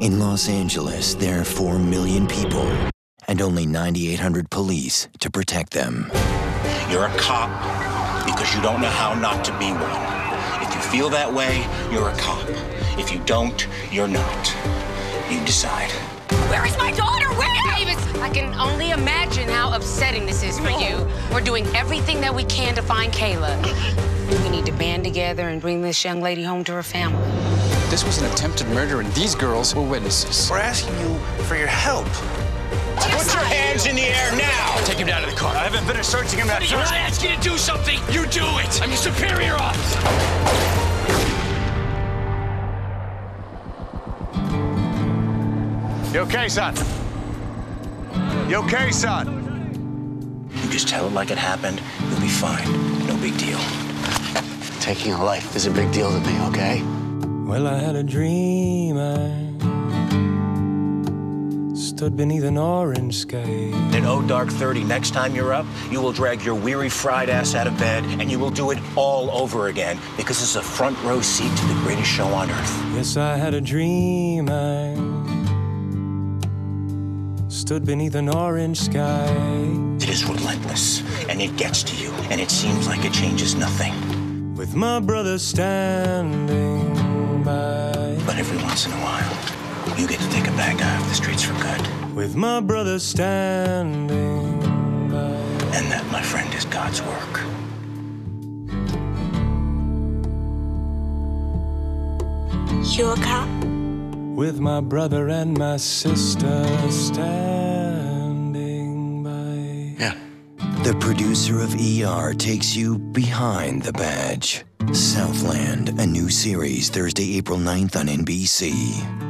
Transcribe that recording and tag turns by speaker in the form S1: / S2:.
S1: In Los Angeles, there are 4 million people and only 9,800 police to protect them.
S2: You're a cop because you don't know how not to be one. If you feel that way, you're a cop. If you don't, you're not. You decide.
S3: Where is my daughter? Where? Davis, I can only imagine how upsetting this is for you. We're doing everything that we can to find Kayla. We need to band together and bring this young lady home to her family.
S4: This was an attempted murder, and these girls were witnesses.
S2: We're asking you for your help. Put your hands in the air now!
S4: Take him down to the car.
S5: I haven't finished searching him that
S4: When I ask you to do something, you do it. I'm your superior officer.
S5: You okay, son? You okay, son?
S2: You just tell it like it happened, you'll be fine. No big deal.
S6: Taking a life is a big deal to me, okay?
S7: Well, I had a dream. I stood beneath an orange sky.
S2: In O Dark 30, next time you're up, you will drag your weary, fried ass out of bed, and you will do it all over again because it's a front row seat to the greatest show on earth.
S7: Yes, I had a dream. I stood beneath an orange sky.
S2: It is relentless, and it gets to you, and it seems like it changes nothing.
S7: With my brother standing by.
S2: But every once in a while, you get to take a bad guy off the streets for good.
S7: With my brother standing by.
S2: And that, my friend, is God's work.
S8: You a cop?
S7: With my brother and my sister standing by.
S6: Yeah.
S1: The producer of ER takes you behind the badge. Southland, a new series, Thursday, April 9th on NBC.